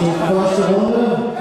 Relacionando